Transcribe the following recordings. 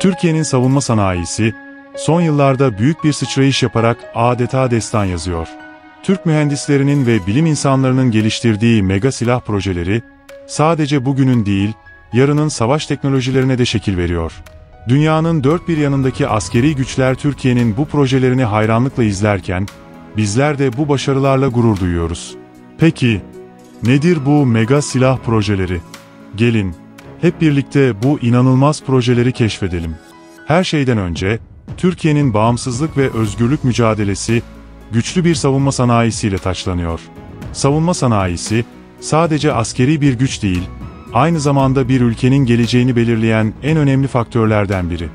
Türkiye'nin savunma sanayisi, son yıllarda büyük bir sıçrayış yaparak adeta destan yazıyor. Türk mühendislerinin ve bilim insanlarının geliştirdiği mega silah projeleri, sadece bugünün değil, yarının savaş teknolojilerine de şekil veriyor. Dünyanın dört bir yanındaki askeri güçler Türkiye'nin bu projelerini hayranlıkla izlerken, bizler de bu başarılarla gurur duyuyoruz. Peki, nedir bu mega silah projeleri? Gelin, hep birlikte bu inanılmaz projeleri keşfedelim. Her şeyden önce, Türkiye'nin bağımsızlık ve özgürlük mücadelesi, güçlü bir savunma sanayisiyle taçlanıyor. Savunma sanayisi, sadece askeri bir güç değil, aynı zamanda bir ülkenin geleceğini belirleyen en önemli faktörlerden biri.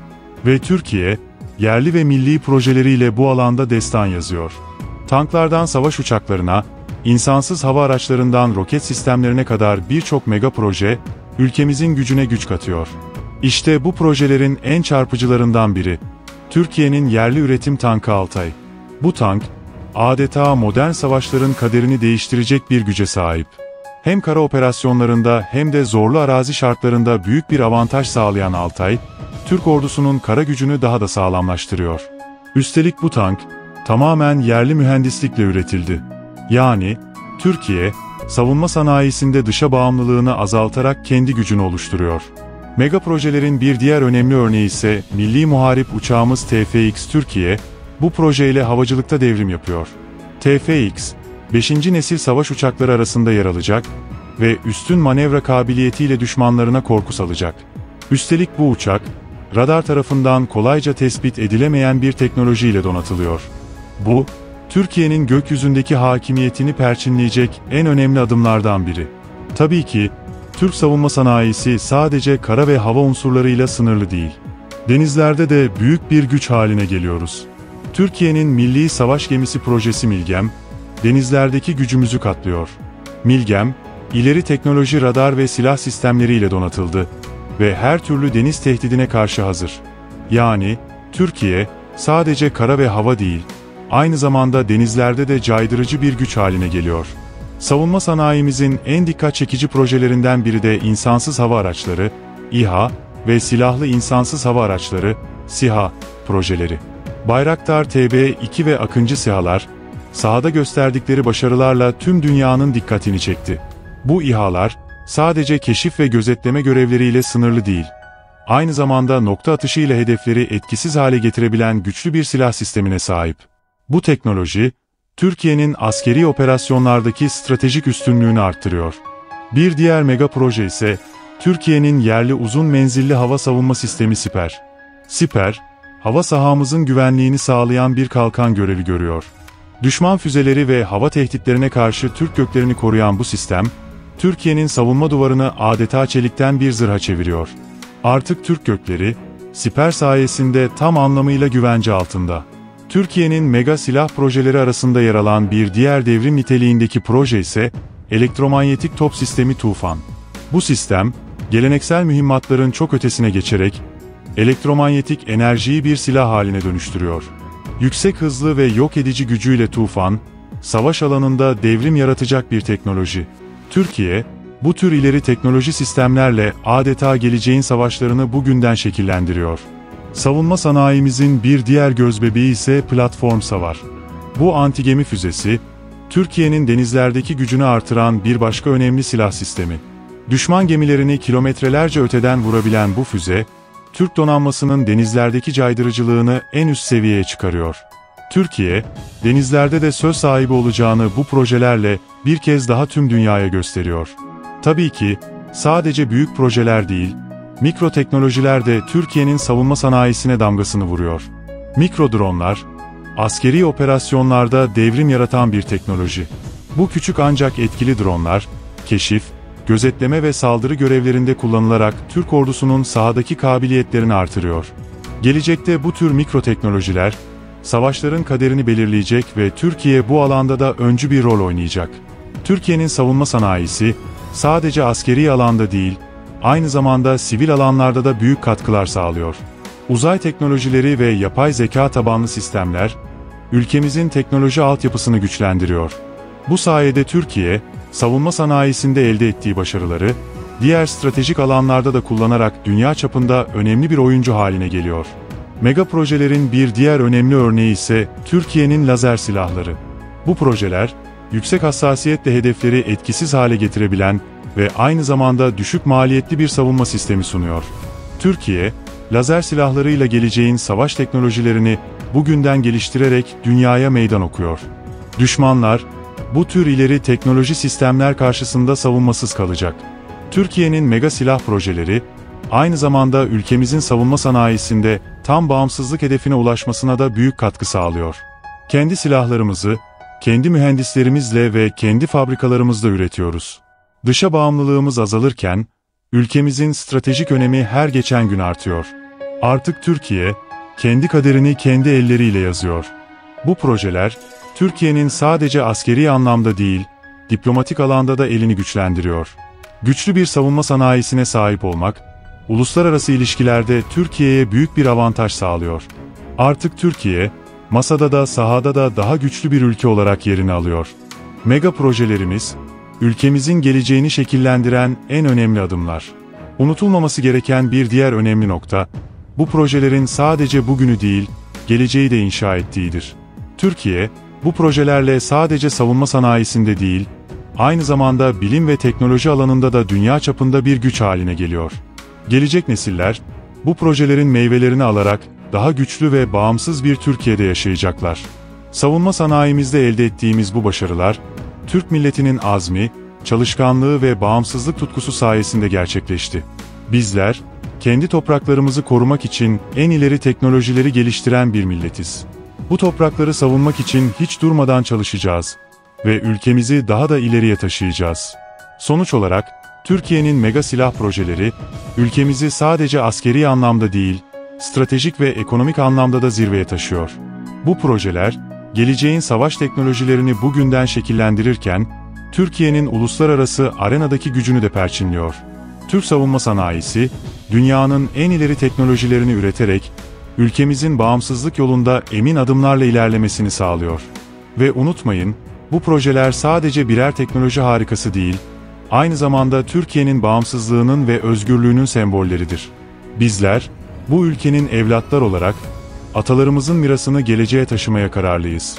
Ve Türkiye, yerli ve milli projeleriyle bu alanda destan yazıyor. Tanklardan savaş uçaklarına, insansız hava araçlarından roket sistemlerine kadar birçok mega proje, ülkemizin gücüne güç katıyor. İşte bu projelerin en çarpıcılarından biri, Türkiye'nin yerli üretim tankı Altay. Bu tank, adeta modern savaşların kaderini değiştirecek bir güce sahip. Hem kara operasyonlarında hem de zorlu arazi şartlarında büyük bir avantaj sağlayan Altay, Türk ordusunun kara gücünü daha da sağlamlaştırıyor. Üstelik bu tank, tamamen yerli mühendislikle üretildi. Yani, Türkiye, savunma sanayisinde dışa bağımlılığını azaltarak kendi gücünü oluşturuyor. Mega projelerin bir diğer önemli örneği ise Milli Muharip uçağımız TFX Türkiye, bu projeyle havacılıkta devrim yapıyor. TFX, 5. nesil savaş uçakları arasında yer alacak ve üstün manevra kabiliyetiyle düşmanlarına korku salacak. Üstelik bu uçak, radar tarafından kolayca tespit edilemeyen bir teknolojiyle donatılıyor. Bu, Türkiye'nin gökyüzündeki hakimiyetini perçinleyecek en önemli adımlardan biri. Tabii ki, Türk savunma sanayisi sadece kara ve hava unsurlarıyla sınırlı değil. Denizlerde de büyük bir güç haline geliyoruz. Türkiye'nin Milli Savaş Gemisi projesi Milgem, denizlerdeki gücümüzü katlıyor. Milgem, ileri teknoloji radar ve silah sistemleriyle donatıldı ve her türlü deniz tehdidine karşı hazır. Yani, Türkiye, sadece kara ve hava değil, aynı zamanda denizlerde de caydırıcı bir güç haline geliyor. Savunma sanayimizin en dikkat çekici projelerinden biri de insansız hava araçları, İHA ve silahlı insansız hava araçları, SİHA projeleri. Bayraktar TB2 ve Akıncı SİHA'lar, sahada gösterdikleri başarılarla tüm dünyanın dikkatini çekti. Bu İHA'lar, sadece keşif ve gözetleme görevleriyle sınırlı değil. Aynı zamanda nokta atışıyla hedefleri etkisiz hale getirebilen güçlü bir silah sistemine sahip. Bu teknoloji, Türkiye'nin askeri operasyonlardaki stratejik üstünlüğünü arttırıyor. Bir diğer mega proje ise, Türkiye'nin yerli uzun menzilli hava savunma sistemi Siper. Siper, hava sahamızın güvenliğini sağlayan bir kalkan görevi görüyor. Düşman füzeleri ve hava tehditlerine karşı Türk göklerini koruyan bu sistem, Türkiye'nin savunma duvarını adeta çelikten bir zırha çeviriyor. Artık Türk gökleri, siper sayesinde tam anlamıyla güvence altında. Türkiye'nin mega silah projeleri arasında yer alan bir diğer devrim niteliğindeki proje ise elektromanyetik top sistemi Tufan. Bu sistem, geleneksel mühimmatların çok ötesine geçerek elektromanyetik enerjiyi bir silah haline dönüştürüyor. Yüksek hızlı ve yok edici gücüyle Tufan, savaş alanında devrim yaratacak bir teknoloji. Türkiye, bu tür ileri teknoloji sistemlerle adeta geleceğin savaşlarını bugünden şekillendiriyor. Savunma sanayimizin bir diğer gözbebeği ise platform savar. Bu antigemi füzesi, Türkiye'nin denizlerdeki gücünü artıran bir başka önemli silah sistemi. Düşman gemilerini kilometrelerce öteden vurabilen bu füze, Türk donanmasının denizlerdeki caydırıcılığını en üst seviyeye çıkarıyor. Türkiye, denizlerde de söz sahibi olacağını bu projelerle bir kez daha tüm dünyaya gösteriyor. Tabii ki, sadece büyük projeler değil, mikro teknolojiler de Türkiye'nin savunma sanayisine damgasını vuruyor. Mikro dronlar, askeri operasyonlarda devrim yaratan bir teknoloji. Bu küçük ancak etkili dronlar, keşif, gözetleme ve saldırı görevlerinde kullanılarak Türk ordusunun sahadaki kabiliyetlerini artırıyor. Gelecekte bu tür mikro teknolojiler, savaşların kaderini belirleyecek ve Türkiye bu alanda da öncü bir rol oynayacak. Türkiye'nin savunma sanayisi, sadece askeri alanda değil, aynı zamanda sivil alanlarda da büyük katkılar sağlıyor. Uzay teknolojileri ve yapay zeka tabanlı sistemler, ülkemizin teknoloji altyapısını güçlendiriyor. Bu sayede Türkiye, savunma sanayisinde elde ettiği başarıları, diğer stratejik alanlarda da kullanarak dünya çapında önemli bir oyuncu haline geliyor. Mega projelerin bir diğer önemli örneği ise Türkiye'nin lazer silahları. Bu projeler, yüksek hassasiyetle hedefleri etkisiz hale getirebilen ve aynı zamanda düşük maliyetli bir savunma sistemi sunuyor. Türkiye, lazer silahlarıyla geleceğin savaş teknolojilerini bugünden geliştirerek dünyaya meydan okuyor. Düşmanlar, bu tür ileri teknoloji sistemler karşısında savunmasız kalacak. Türkiye'nin mega silah projeleri, aynı zamanda ülkemizin savunma sanayisinde tam bağımsızlık hedefine ulaşmasına da büyük katkı sağlıyor. Kendi silahlarımızı, kendi mühendislerimizle ve kendi fabrikalarımızda üretiyoruz. Dışa bağımlılığımız azalırken, ülkemizin stratejik önemi her geçen gün artıyor. Artık Türkiye, kendi kaderini kendi elleriyle yazıyor. Bu projeler, Türkiye'nin sadece askeri anlamda değil, diplomatik alanda da elini güçlendiriyor. Güçlü bir savunma sanayisine sahip olmak, uluslararası ilişkilerde Türkiye'ye büyük bir avantaj sağlıyor. Artık Türkiye, masada da sahada da daha güçlü bir ülke olarak yerini alıyor. Mega projelerimiz, ülkemizin geleceğini şekillendiren en önemli adımlar. Unutulmaması gereken bir diğer önemli nokta, bu projelerin sadece bugünü değil, geleceği de inşa ettiğidir. Türkiye, bu projelerle sadece savunma sanayisinde değil, aynı zamanda bilim ve teknoloji alanında da dünya çapında bir güç haline geliyor. Gelecek nesiller, bu projelerin meyvelerini alarak daha güçlü ve bağımsız bir Türkiye'de yaşayacaklar. Savunma sanayimizde elde ettiğimiz bu başarılar, Türk milletinin azmi, çalışkanlığı ve bağımsızlık tutkusu sayesinde gerçekleşti. Bizler, kendi topraklarımızı korumak için en ileri teknolojileri geliştiren bir milletiz. Bu toprakları savunmak için hiç durmadan çalışacağız ve ülkemizi daha da ileriye taşıyacağız. Sonuç olarak, Türkiye'nin mega silah projeleri, ülkemizi sadece askeri anlamda değil, stratejik ve ekonomik anlamda da zirveye taşıyor. Bu projeler, geleceğin savaş teknolojilerini bugünden şekillendirirken, Türkiye'nin uluslararası arenadaki gücünü de perçinliyor. Türk savunma sanayisi, dünyanın en ileri teknolojilerini üreterek, ülkemizin bağımsızlık yolunda emin adımlarla ilerlemesini sağlıyor. Ve unutmayın, bu projeler sadece birer teknoloji harikası değil, aynı zamanda Türkiye'nin bağımsızlığının ve özgürlüğünün sembolleridir. Bizler, bu ülkenin evlatlar olarak, atalarımızın mirasını geleceğe taşımaya kararlıyız.